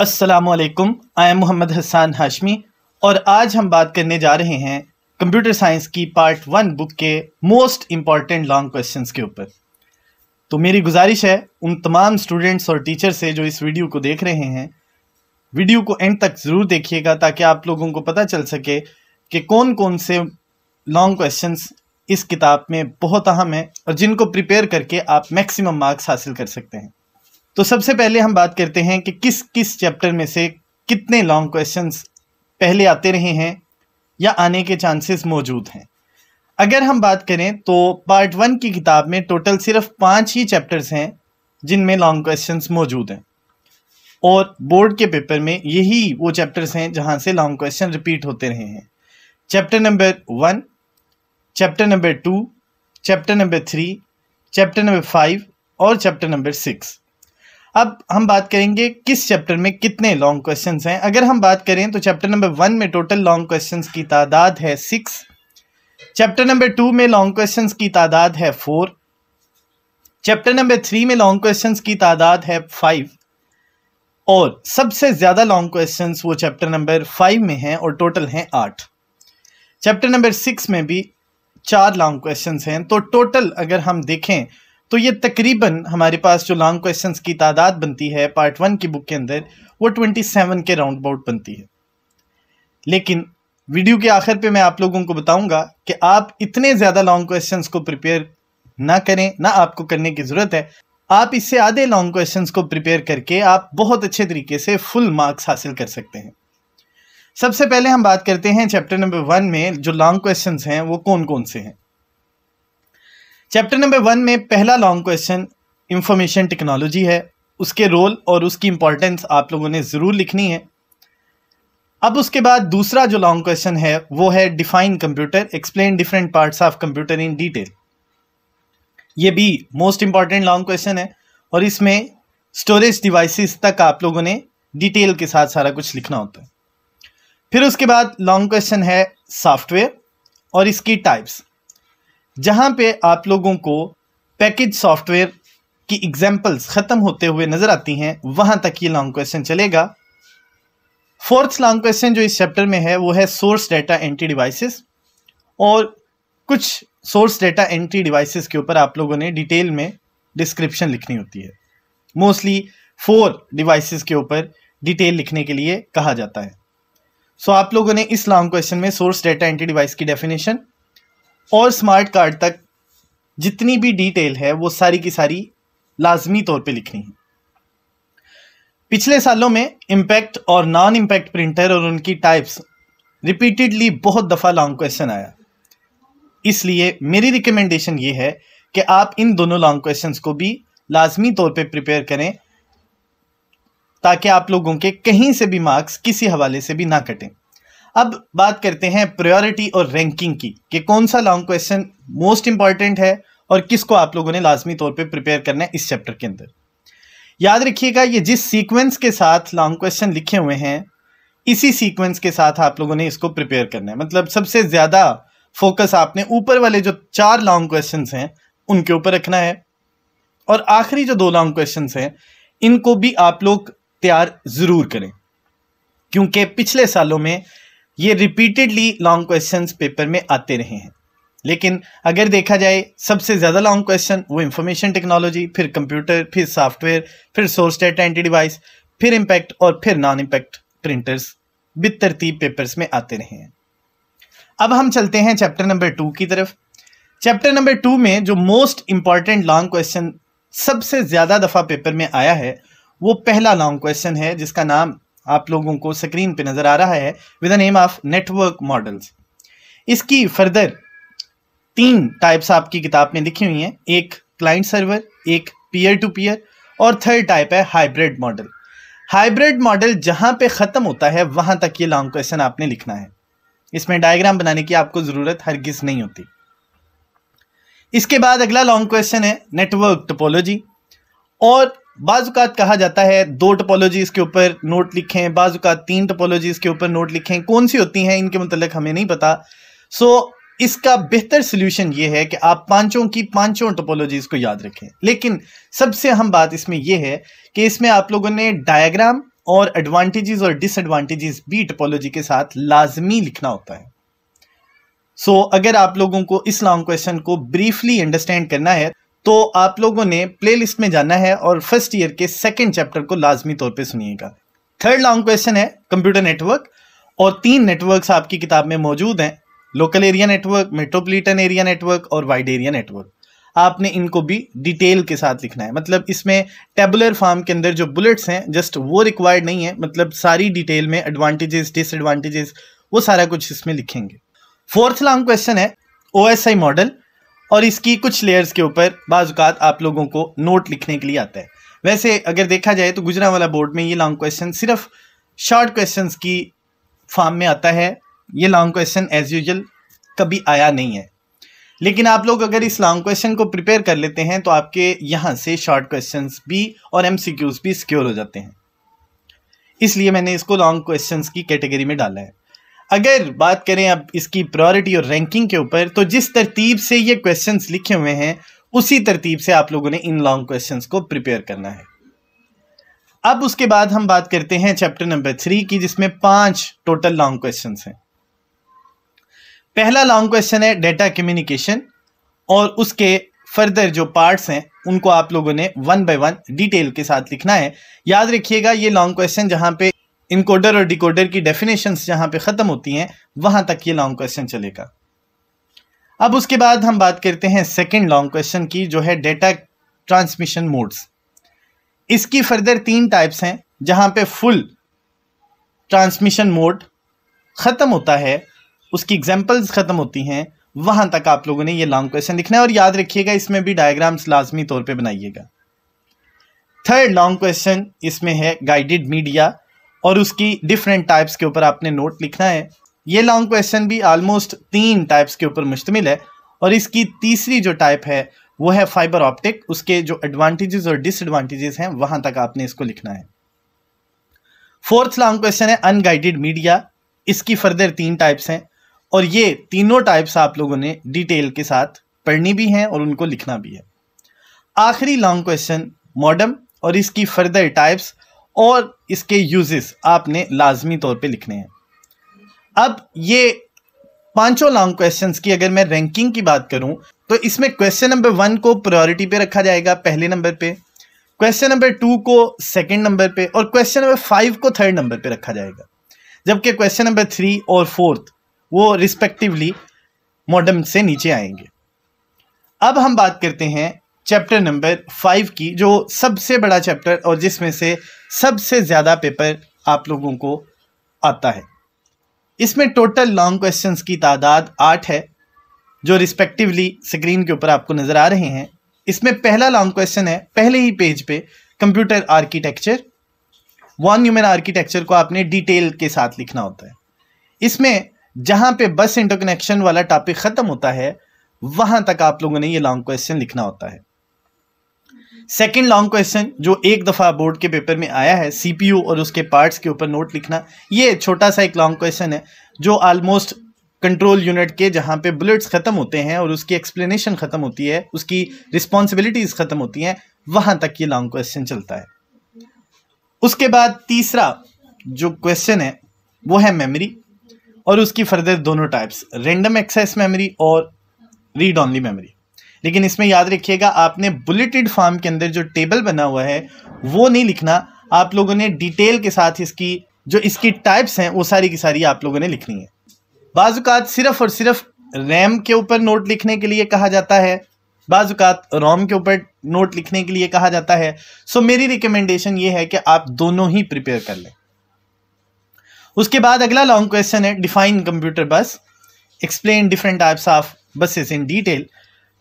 असलकुम I am Mohammad Hasan Hashmi और आज हम बात करने जा रहे हैं कंप्यूटर साइंस की पार्ट वन बुक के मोस्ट इंपॉर्टेंट लॉन्ग क्वेश्चंस के ऊपर। तो मेरी गुजारिश है उन तमाम स्टूडेंट्स और टीचर से जो इस वीडियो को देख रहे हैं वीडियो को एंड तक ज़रूर देखिएगा ताकि आप लोगों को पता चल सके कि कौन कौन से लॉन्ग क्वेश्चंस इस किताब में बहुत अहम है और जिनको प्रिपेयर करके आप मैक्सिमम मार्क्स हासिल कर सकते हैं। तो सबसे पहले हम बात करते हैं कि किस किस चैप्टर में से कितने लॉन्ग क्वेश्चंस पहले आते रहे हैं या आने के चांसेस मौजूद हैं। अगर हम बात करें तो पार्ट वन की किताब में टोटल सिर्फ़ पाँच ही चैप्टर्स हैं जिनमें लॉन्ग क्वेश्चंस मौजूद हैं। और बोर्ड के पेपर में यही वो चैप्टर्स हैं जहाँ से लॉन्ग क्वेश्चन रिपीट होते रहे हैं। Chapter number one chapter number two chapter number three chapter number five और चैप्टर नंबर सिक्स अब हम बात करेंगे किस चैप्टर में कितने लॉन्ग क्वेश्चंस हैं। अगर हम बात करें तो चैप्टर नंबर वन में टोटल लॉन्ग क्वेश्चंस की तादाद है सिक्स चैप्टर नंबर टू में लॉन्ग क्वेश्चंस की तादाद है फोर चैप्टर नंबर थ्री में लॉन्ग क्वेश्चंस की तादाद है फाइव और सबसे ज़्यादा लॉन्ग क्वेश्चन वो चैप्टर नंबर फाइव में हैं और टोटल हैं आठ। चैप्टर नंबर सिक्स में भी चार लॉन्ग क्वेश्चन हैं। तो टोटल अगर हम देखें तो ये तकरीबन हमारे पास जो लॉन्ग क्वेश्चंस की तादाद बनती है पार्ट वन की बुक के अंदर, वो ट्वेंटी सेवन के राउंड अबाउट बनती है। लेकिन वीडियो के आखिर पे मैं आप लोगों को बताऊँगा कि आप इतने ज़्यादा लॉन्ग क्वेश्चंस को प्रिपेयर ना करें, ना आपको करने की ज़रूरत है। आप इससे आधे लॉन्ग क्वेश्चंस को प्रिपेयर करके आप बहुत अच्छे तरीके से फुल मार्क्स हासिल कर सकते हैं। सबसे पहले हम बात करते हैं चैप्टर नंबर वन में जो लॉन्ग क्वेश्चंस हैं, वो कौन कौन से हैं। चैप्टर नंबर वन में पहला लॉन्ग क्वेश्चन इंफॉर्मेशन टेक्नोलॉजी है। उसके रोल और उसकी इंपॉर्टेंस आप लोगों ने ज़रूर लिखनी है। अब उसके बाद दूसरा जो लॉन्ग क्वेश्चन है, वो है define computer explain different parts of computer in detail ये भी मोस्ट इंपॉर्टेंट लॉन्ग क्वेश्चन है और इसमें स्टोरेज डिवाइसेस तक आप लोगों ने डिटेल के साथ सारा कुछ लिखना होता है। फिर उसके बाद लॉन्ग क्वेश्चन है सॉफ्टवेयर और इसकी टाइप्स जहाँ पे आप लोगों को पैकेज सॉफ्टवेयर की एग्जांपल्स ख़त्म होते हुए नज़र आती हैं वहाँ तक ये लॉन्ग क्वेश्चन चलेगा। फोर्थ लॉन्ग क्वेश्चन जो इस चैप्टर में है वो है सोर्स डेटा एंटी डिवाइसेस और कुछ सोर्स डेटा एंट्री डिवाइसेस के ऊपर आप लोगों ने डिटेल में डिस्क्रिप्शन लिखनी होती है। मोस्टली फोर डिवाइसेस के ऊपर डिटेल लिखने के लिए कहा जाता है। सो so, आप लोगों ने इस लॉन्ग क्वेश्चन में सोर्स डेटा एंटी डिवाइस की डेफिनेशन और स्मार्ट कार्ड तक जितनी भी डिटेल है, वो सारी की सारी लाजमी तौर पे लिखनी है। पिछले सालों में इम्पैक्ट और नॉन इम्पैक्ट प्रिंटर और उनकी टाइप्स रिपीटेडली बहुत दफ़ा लॉन्ग क्वेश्चन आया। इसलिए मेरी रिकमेंडेशन ये है कि आप इन दोनों लॉन्ग क्वेश्चंस को भी लाजमी तौर पे प्रिपेयर करें, ताकि आप लोगों के कहीं से भी मार्क्स किसी हवाले से भी ना कटें। अब बात करते हैं प्रायोरिटी और रैंकिंग की, कि कौन सा लॉन्ग क्वेश्चन मोस्ट इंपॉर्टेंट है और किसको आप लोगों ने लाजमी तौर पे प्रिपेयर करना है इस चैप्टर के अंदर। याद रखिएगा, ये जिस सीक्वेंस के साथ लॉन्ग क्वेश्चन लिखे हुए हैं, इसी सीक्वेंस के साथ आप लोगों ने इसको प्रिपेयर करना है। मतलब सबसे ज़्यादा फोकस आपने ऊपर वाले जो चार लॉन्ग क्वेश्चन हैं, उनके ऊपर रखना है। और आखिरी जो दो लॉन्ग क्वेश्चन हैं, इनको भी आप लोग तैयार ज़रूर करें, क्योंकि पिछले सालों में ये रिपीटेडली लॉन्ग क्वेश्चन पेपर में आते रहे हैं। लेकिन अगर देखा जाए, सबसे ज़्यादा लॉन्ग क्वेश्चन वो इंफॉर्मेशन टेक्नोलॉजी फिर कंप्यूटर फिर सॉफ्टवेयर फिर सोर्स डेटा एंटी डिवाइस फिर इम्पैक्ट और फिर नॉन इम्पैक्ट प्रिंटर्स बित तरतीब पेपर्स में आते रहे हैं। अब हम चलते हैं चैप्टर नंबर टू की तरफ़। चैप्टर नंबर टू में जो मोस्ट इंपॉर्टेंट लॉन्ग क्वेश्चन सबसे ज़्यादा दफ़ा पेपर में आया है, वो पहला लॉन्ग क्वेश्चन है, जिसका नाम आप लोगों को स्क्रीन पे नज़र आ रहा है with name of network models इसकी फर्दर तीन टाइप्स आपकी किताब में लिखी हुई हैं, एक क्लाइंट सर्वर एक पीयर टू पीयर और थर्ड टाइप है हाइब्रिड मॉडल हाइब्रिड मॉडल जहाँ पे ख़त्म होता है, वहाँ तक ये लॉन्ग क्वेश्चन आपने लिखना है। इसमें डायग्राम बनाने की आपको ज़रूरत हरगिज नहीं होती। इसके बाद अगला लॉन्ग क्वेश्चन है नेटवर्क टोपोलॉजी और बाज़ात कहा जाता है दो टपोलॉजीज़ के ऊपर नोट लिखें बाज़ात तीन टपोलॉजीज़ के ऊपर नोट लिखें कौन सी होती हैं इनके मतलब हमें नहीं पता। सो इसका बेहतर सोल्यूशन ये है कि आप पाँचों की पाँचों टोपोलॉजीज़ को याद रखें। लेकिन सबसे अहम बात इसमें यह है कि इसमें आप लोगों ने डायग्राम और एडवांटेजेस और डिसएडवांटेजेस भी टपोलॉजी के साथ लाजमी लिखना होता है। सो so, अगर आप लोगों को इस लॉन्ग क्वेश्चन को ब्रीफली अंडरस्टैंड करना है तो आप लोगों ने प्लेलिस्ट में जाना है और फ़र्स्ट ईयर के सेकेंड चैप्टर को लाजमी तौर पे सुनिएगा। थर्ड लॉन्ग क्वेश्चन है कंप्यूटर नेटवर्क और तीन नेटवर्क्स आपकी किताब में मौजूद हैं local area network metropolitan area network और वाइड एरिया नेटवर्क आपने इनको भी डिटेल के साथ लिखना है। मतलब इसमें टेबुलर फॉर्म के अंदर जो बुलेट्स हैं जस्ट वो रिक्वायर्ड नहीं है मतलब सारी डिटेल में एडवांटेजेस डिसएडवांटेजेस वो सारा कुछ इसमें लिखेंगे। फोर्थ लॉन्ग क्वेश्चन है ओएसआई मॉडल और इसकी कुछ लेयर्स के ऊपर बाज़ात आप लोगों को नोट लिखने के लिए आता है। वैसे अगर देखा जाए तो गुजरा वाला बोर्ड में ये लॉन्ग क्वेश्चन सिर्फ़ शॉर्ट क्वेश्चन की फॉर्म में आता है। ये लॉन्ग क्वेश्चन एज यूजल कभी आया नहीं है। लेकिन आप लोग अगर इस लॉन्ग क्वेश्चन को प्रिपेयर कर लेते हैं तो आपके यहाँ से शॉर्ट क्वेश्चन भी और एम भी सिक्योर हो जाते हैं। इसलिए मैंने इसको लॉन्ग क्वेश्चन की कैटेगरी में डाला है। अगर बात करें अब इसकी प्रायोरिटी और रैंकिंग के ऊपर तो जिस तरतीब से ये क्वेश्चंस लिखे हुए हैं, उसी तरतीब से आप लोगों ने इन लॉन्ग क्वेश्चंस को प्रिपेयर करना है। अब उसके बाद हम बात करते हैं चैप्टर नंबर थ्री की, जिसमें पाँच टोटल लॉन्ग क्वेश्चन हैं। पहला लॉन्ग क्वेश्चन है डेटा कम्युनिकेशन और उसके फर्दर जो पार्ट्स हैं, उनको आप लोगों ने वन बाय वन डिटेल के साथ लिखना है। याद रखिएगा, ये लॉन्ग क्वेश्चन जहाँ पे इनकोडर और डिकोडर की डेफिनेशन जहाँ पे ख़त्म होती हैं, वहाँ तक ये लॉन्ग क्वेश्चन चलेगा। अब उसके बाद हम बात करते हैं सेकेंड लॉन्ग क्वेश्चन की, जो है डेटा ट्रांसमिशन मोड्स इसकी फर्दर तीन टाइप्स हैं, जहाँ पे फुल ट्रांसमिशन मोड ख़त्म होता है, उसकी एग्जाम्पल्स ख़त्म होती हैं, वहाँ तक आप लोगों ने ये लॉन्ग क्वेश्चन लिखना है और याद रखिएगा, इसमें भी डायग्राम्स लाजमी तौर पे बनाइएगा। थर्ड लॉन्ग क्वेश्चन इसमें है गाइडेड मीडिया और उसकी डिफरेंट टाइप्स के ऊपर आपने नोट लिखना है। ये लॉन्ग क्वेश्चन भी ऑलमोस्ट तीन टाइप्स के ऊपर मुश्तमिल है और इसकी तीसरी जो टाइप है, वो है फाइबर ऑप्टिक उसके जो एडवांटेजेस और डिसएडवांटेजेस हैं, वहाँ तक आपने इसको लिखना है। फोर्थ लॉन्ग क्वेश्चन है अनगाइडेड मीडिया इसकी फर्दर तीन टाइप्स हैं और ये तीनों टाइप्स आप लोगों ने डिटेल के साथ पढ़नी भी हैं और उनको लिखना भी है। आखिरी लॉन्ग क्वेश्चन मॉडम और इसकी फर्दर टाइप्स और इसके यूजेस आपने लाजमी तौर पे लिखने हैं। अब ये पाँचों लॉन्ग क्वेश्चंस की अगर मैं रैंकिंग की बात करूँ तो इसमें क्वेश्चन नंबर वन को प्रायोरिटी पे रखा जाएगा पहले नंबर पे क्वेश्चन नंबर टू को सेकंड नंबर पे और क्वेश्चन नंबर फाइव को थर्ड नंबर पे रखा जाएगा। जबकि क्वेश्चन नंबर थ्री और फोर्थ वो रिस्पेक्टिवली मॉडर्न से नीचे आएँगे। अब हम बात करते हैं चैप्टर नंबर फाइव की, जो सबसे बड़ा चैप्टर और जिसमें से सबसे ज़्यादा पेपर आप लोगों को आता है। इसमें टोटल लॉन्ग क्वेश्चंस की तादाद आठ है, जो रिस्पेक्टिवली स्क्रीन के ऊपर आपको नज़र आ रहे हैं। इसमें पहला लॉन्ग क्वेश्चन है, पहले ही पेज पे computer architecture von Neumann architecture को आपने डिटेल के साथ लिखना होता है। इसमें जहाँ पे बस इंटरकनेक्शन वाला टॉपिक ख़त्म होता है, वहाँ तक आप लोगों ने ये लॉन्ग क्वेश्चन लिखना होता है। सेकेंड लॉन्ग क्वेश्चन जो एक दफ़ा बोर्ड के पेपर में आया है सीपीयू और उसके पार्ट्स के ऊपर नोट लिखना, ये छोटा सा एक लॉन्ग क्वेश्चन है, जो ऑलमोस्ट कंट्रोल यूनिट के जहाँ पे बुलेट्स ख़त्म होते हैं और उसकी एक्सप्लेनेशन ख़त्म होती है, उसकी रिस्पॉन्सिबिलिटीज़ ख़त्म होती हैं, वहाँ तक ये लॉन्ग क्वेश्चन चलता है। उसके बाद तीसरा जो क्वेश्चन है, वो है मेमोरी और उसकी फर्दर दोनों टाइप्स रेंडम एक्सेस मेमोरी और रीड ऑनली मेमोरी लेकिन इसमें याद रखिएगा, आपने बुलेटेड फॉर्म के अंदर जो टेबल बना हुआ है, वो नहीं लिखना। आप लोगों ने डिटेल के साथ इसकी, जो इसकी टाइप्स हैं, वो सारी की सारी आप लोगों ने लिखनी है। बाज़ात सिर्फ़ और सिर्फ़ रैम के ऊपर नोट लिखने के लिए कहा जाता है। बाज़ात रोम के ऊपर नोट लिखने के लिए कहा जाता है। सो मेरी रिकमेंडेशन ये है कि आप दोनों ही प्रिपेयर कर लें। उसके बाद अगला लॉन्ग क्वेश्चन है, define computer bus. Explain different types of buses in detail.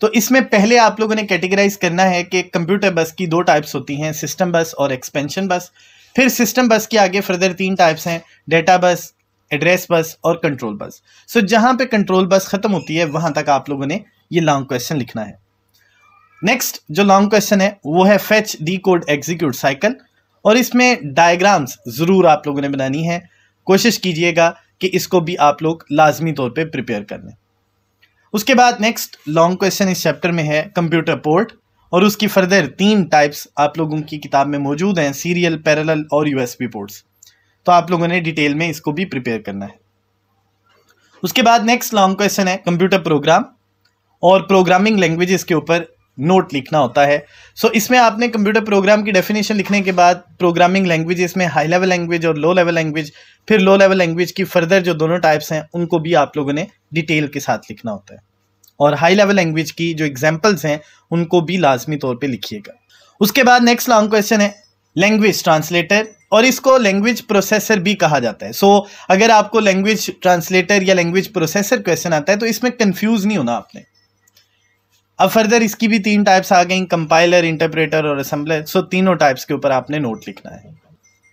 तो इसमें पहले आप लोगों ने कैटेगराइज करना है कि कंप्यूटर बस की दो टाइप्स होती हैं सिस्टम बस और एक्सपेंशन बस फिर सिस्टम बस के आगे फर्दर तीन टाइप्स हैं डेटा बस एड्रेस बस और कंट्रोल बस सो जहाँ पे कंट्रोल बस खत्म होती है, वहाँ तक आप लोगों ने ये लॉन्ग क्वेश्चन लिखना है। नेक्स्ट जो लॉन्ग क्वेश्चन है, वो है fetch decode execute cycle और इसमें डायग्राम्स ज़रूर आप लोगों ने बनानी है। कोशिश कीजिएगा कि इसको भी आप लोग लाजमी तौर पे प्रिपेयर कर लें। उसके बाद नेक्स्ट लॉन्ग क्वेश्चन इस चैप्टर में है कंप्यूटर पोर्ट और उसकी फर्दर तीन टाइप्स आप लोगों की किताब में मौजूद हैं सीरियल पैरेलल और यूएसबी पोर्ट्स तो आप लोगों ने डिटेल में इसको भी प्रिपेयर करना है. उसके बाद नेक्स्ट लॉन्ग क्वेश्चन है कंप्यूटर प्रोग्राम और प्रोग्रामिंग लैंग्वेजेस के ऊपर नोट लिखना होता है। सो so, इसमें आपने कंप्यूटर प्रोग्राम की डेफिनेशन लिखने के बाद प्रोग्रामिंग लैंग्वेज इसमें हाई लेवल लैंग्वेज और लो लेवल लैंग्वेज फिर लो लेवल लैंग्वेज की फर्दर जो दोनों टाइप्स हैं उनको भी आप लोगों ने डिटेल के साथ लिखना होता है। और हाई लेवल लैंग्वेज की जो एग्जाम्पल्स हैं उनको भी लाजमी तौर पर लिखिएगा। उसके बाद नेक्स्ट लॉन्ग क्वेश्चन है लैंग्वेज ट्रांसलेटर और इसको लैंग्वेज प्रोसेसर भी कहा जाता है। सो so, अगर आपको लैंग्वेज ट्रांसलेटर या लैंग्वेज प्रोसेसर क्वेश्चन आता है तो इसमें कंफ्यूज नहीं होना आपने। अब फर्दर इसकी भी तीन टाइप्स आ गई कंपाइलर इंटरप्रेटर और असेंबलर सो तीनों टाइप्स के ऊपर आपने नोट लिखना है।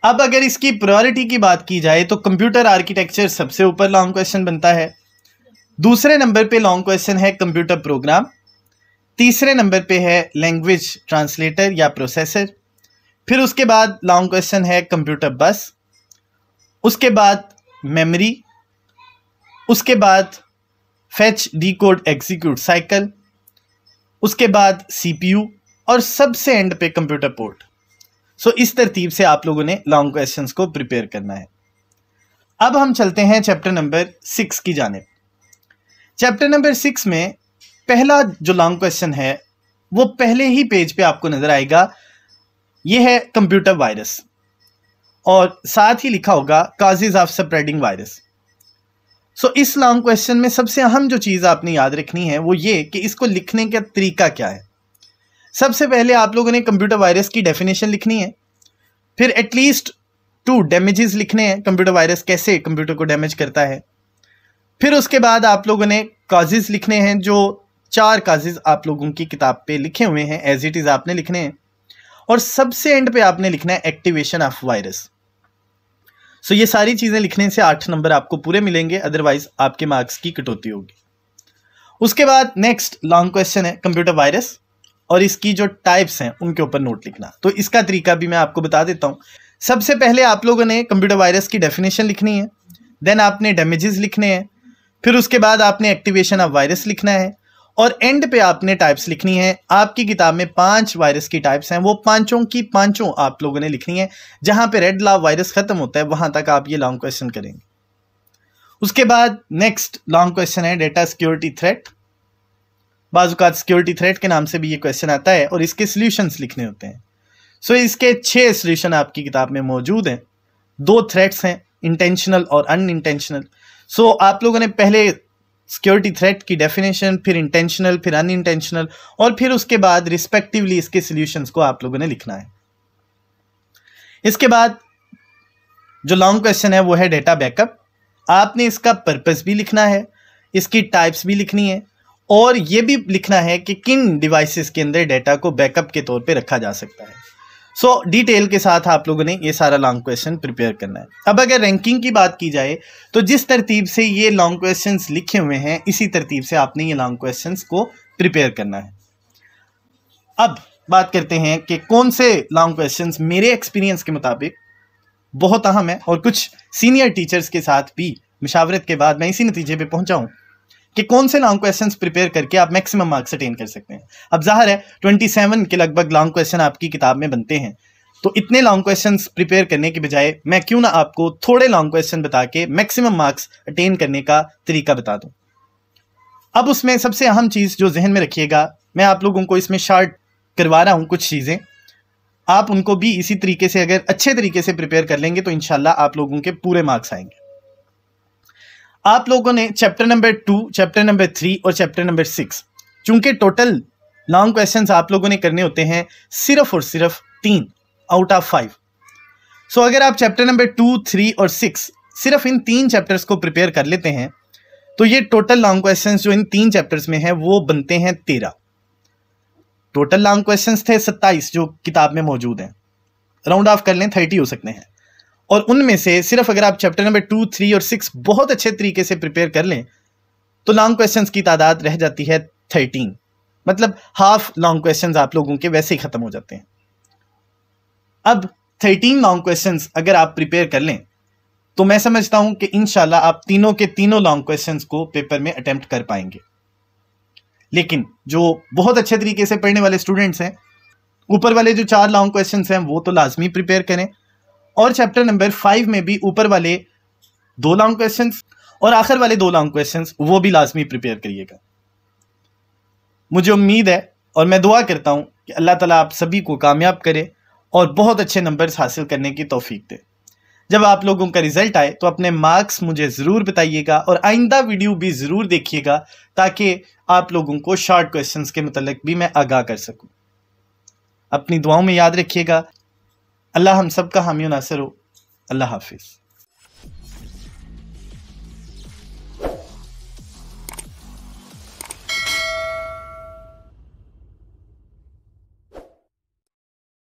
अब अगर इसकी प्रायोरिटी की बात की जाए तो कंप्यूटर आर्किटेक्चर सबसे ऊपर लॉन्ग क्वेश्चन बनता है। दूसरे नंबर पे लॉन्ग क्वेश्चन है कंप्यूटर प्रोग्राम तीसरे नंबर पे है लैंग्वेज ट्रांसलेटर या प्रोसेसर फिर उसके बाद लॉन्ग क्वेश्चन है कंप्यूटर बस उसके बाद मेमोरी उसके बाद fetch decode execute cycle उसके बाद सीपीयू और सबसे एंड पे कंप्यूटर पोर्ट सो इस तरतीब से आप लोगों ने लॉन्ग क्वेश्चंस को प्रिपेयर करना है. अब हम चलते हैं चैप्टर नंबर सिक्स की जाने चैप्टर नंबर सिक्स में पहला जो लॉन्ग क्वेश्चन है, वो पहले ही पेज पे आपको नज़र आएगा. ये है कंप्यूटर वायरस और साथ ही लिखा होगा causes of spreading virus so इस लॉन्ग क्वेश्चन में सबसे अहम जो चीज़ आपने याद रखनी है, वो ये कि इसको लिखने का तरीका क्या है। सबसे पहले आप लोगों ने कंप्यूटर वायरस की डेफिनेशन लिखनी है। फिर एटलीस्ट टू डैमेजेस लिखने हैं कंप्यूटर वायरस कैसे कंप्यूटर को डैमेज करता है। फिर उसके बाद आप लोगों ने काजेज लिखने हैं, जो चार काजेज आप लोगों की किताब पे लिखे हुए हैं एज इट इज़ आपने लिखने हैं। और सबसे एंड पे आपने लिखना है एक्टिवेशन ऑफ़ वायरस सो ये सारी चीज़ें लिखने से आठ नंबर आपको पूरे मिलेंगे अदरवाइज़ आपके मार्क्स की कटौती होगी। उसके बाद नेक्स्ट लॉन्ग क्वेश्चन है कंप्यूटर वायरस और इसकी जो टाइप्स हैं, उनके ऊपर नोट लिखना। तो इसका तरीका भी मैं आपको बता देता हूँ। सबसे पहले आप लोगों ने कंप्यूटर वायरस की डेफिनेशन लिखनी है देन आपने डैमेजेस लिखने हैं, फिर उसके बाद आपने एक्टिवेशन ऑफ़ वायरस लिखना है और एंड पे आपने टाइप्स लिखनी है। आपकी किताब में पाँच वायरस की टाइप्स हैं। वो पाँचों की पाँचों आप लोगों ने लिखनी है। जहाँ पे रेड लाव वायरस खत्म होता है वहाँ तक आप ये लॉन्ग क्वेश्चन करेंगे। उसके बाद नेक्स्ट लॉन्ग क्वेश्चन है डेटा सिक्योरिटी थ्रेट बाजुकात सिक्योरिटी थ्रेट के नाम से भी ये क्वेश्चन आता है और इसके सोल्यूशंस लिखने होते हैं। सो so, इसके छह सोल्यूशन आपकी किताब में मौजूद हैं। दो थ्रेट्स हैं इंटेंशनल और अनइंटेंशनल सो so, आप लोगों ने पहले सिक्योरिटी थ्रेट की डेफिनेशन फिर इंटेंशनल फिर अन इंटेंशनल और फिर उसके बाद रिस्पेक्टिवली इसके सॉल्यूशंस को आप लोगों ने लिखना है। इसके बाद जो लॉन्ग क्वेश्चन है, वो है डेटा बैकअप आपने इसका पर्पस भी लिखना है, इसकी टाइप्स भी लिखनी है, और ये भी लिखना है कि किन डिवाइसेस के अंदर डेटा को बैकअप के तौर पे रखा जा सकता है। सो so, डिटेल के साथ आप लोगों ने ये सारा लॉन्ग क्वेश्चन प्रिपेयर करना है। अब अगर रैंकिंग की बात की जाए तो जिस तरतीब से ये लॉन्ग क्वेश्चन लिखे हुए हैं इसी तरतीब से आपने ये लॉन्ग क्वेश्चन को प्रिपेयर करना है। अब बात करते हैं कि कौन से लॉन्ग क्वेश्चन मेरे एक्सपीरियंस के मुताबिक बहुत अहम है और कुछ सीनियर टीचर्स के साथ भी मशावरत के बाद मैं इसी नतीजे पे पहुँचा कि कौन से लॉन्ग क्वेश्चंस प्रिपेयर करके आप मैक्सिमम मार्क्स अटेन कर सकते हैं। अब ज़ाहिर है ट्वेंटी सेवन के लगभग लॉन्ग क्वेश्चन आपकी किताब में बनते हैं। तो इतने लॉन्ग क्वेश्चंस प्रिपेयर करने के बजाय मैं क्यों ना आपको थोड़े लॉन्ग क्वेश्चन बता के मैक्सिमम मार्क्स अटेन करने का तरीका बता दूँ। अब उसमें सबसे अहम चीज़ जो जहन में रखिएगा, मैं आप लोगों को इसमें शार्ट करवा रहा हूँ कुछ चीज़ें। आप उनको भी इसी तरीके से अगर अच्छे तरीके से प्रिपेयर कर लेंगे तो इनशाला आप लोगों के पूरे मार्क्स आएँगे। आप लोगों ने chapter number two chapter number three और चैप्टर नंबर सिक्स चूँकि टोटल लॉन्ग क्वेश्चन आप लोगों ने करने होते हैं, सिर्फ़ और सिर्फ़ तीन आउट ऑफ़ फाइव सो अगर आप चैप्टर नंबर टू थ्री और सिक्स सिर्फ़ इन तीन चैप्टर्स को प्रिपेयर कर लेते हैं तो ये टोटल लॉन्ग क्वेश्चंस जो इन तीन चैप्टर्स में है, वो बनते हैं तेरह. टोटल लॉन्ग क्वेश्चंस थे सत्ताईस जो किताब में मौजूद हैं. राउंड ऑफ़ कर लें थर्टी हो सकते हैं. और उनमें से सिर्फ़ अगर आप चैप्टर नंबर टू थ्री और सिक्स बहुत अच्छे तरीके से प्रिपेयर कर लें तो लॉन्ग क्वेश्चंस की तादाद रह जाती है थर्टीन मतलब हाफ़ लॉन्ग क्वेश्चंस आप लोगों के वैसे ही खत्म हो जाते हैं। अब थर्टीन लॉन्ग क्वेश्चंस अगर आप प्रिपेयर कर लें तो मैं समझता हूँ कि इनशाला आप तीनों के तीनों लॉन्ग क्वेश्चंस को पेपर में अटेम्प्ट कर पाएँगे। लेकिन जो बहुत अच्छे तरीके से पढ़ने वाले स्टूडेंट्स हैं, ऊपर वाले जो चार लॉन्ग क्वेश्चन हैं, वो तो लाजमी प्रिपेयर करें। और चैप्टर नंबर फाइव में भी ऊपर वाले दो लॉन्ग क्वेश्चन और आखिर वाले दो लॉन्ग क्वेश्चन वो भी लाजमी प्रिपेयर करिएगा। मुझे उम्मीद है और मैं दुआ करता हूँ कि अल्लाह ताला आप सभी को कामयाब करे और बहुत अच्छे नंबर्स हासिल करने की तोफीक दे। जब आप लोगों का रिज़ल्ट आए तो अपने मार्क्स मुझे ज़रूर बताइएगा और आइंदा वीडियो भी ज़रूर देखिएगा ताकि आप लोगों को शॉर्ट क्वेश्चंस के मतलब भी मैं आगाह कर सकूँ। अपनी दुआओं में याद रखिएगा। अल्लाह हम सब का हामी नासर हो। अल्लाह हाफिज़।